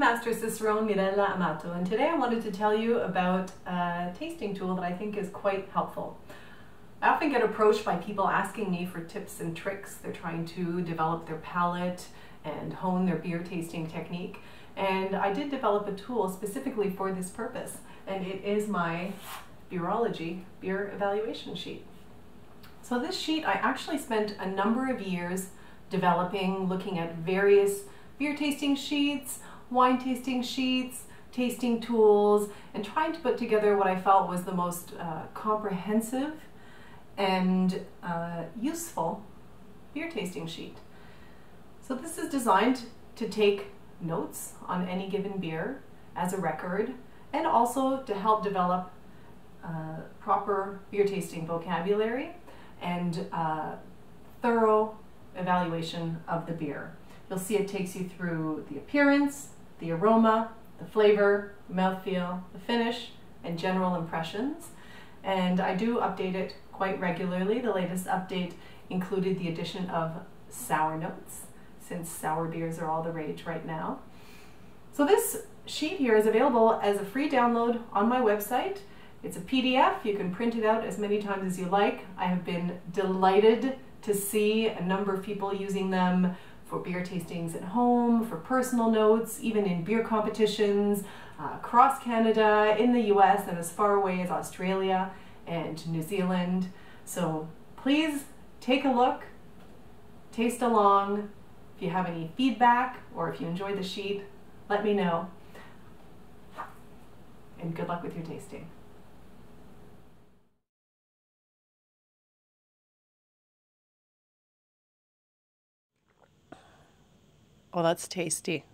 Master Cicerone Mirella Amato, and today I wanted to tell you about a tasting tool that I think is quite helpful. I often get approached by people asking me for tips and tricks. They're trying to develop their palate and hone their beer tasting technique. And I did develop a tool specifically for this purpose, and it is my Beerology beer evaluation sheet. So this sheet I actually spent a number of years developing, looking at various beer tasting sheets, wine tasting sheets, tasting tools, and trying to put together what I felt was the most uh, comprehensive and uh, useful beer tasting sheet. So this is designed to take notes on any given beer as a record and also to help develop uh, proper beer tasting vocabulary and uh, thorough evaluation of the beer. You'll see it takes you through the appearance, the aroma, the flavor, mouthfeel, the finish, and general impressions. And I do update it quite regularly. The latest update included the addition of sour notes, since sour beers are all the rage right now. So this sheet here is available as a free download on my website. It's a PDF. You can print it out as many times as you like. I have been delighted to see a number of people using them for beer tastings at home, for personal notes, even in beer competitions, uh, across Canada, in the US, and as far away as Australia and New Zealand. So please take a look, taste along. If you have any feedback or if you enjoy the sheet, let me know. And good luck with your tasting. Oh, that's tasty.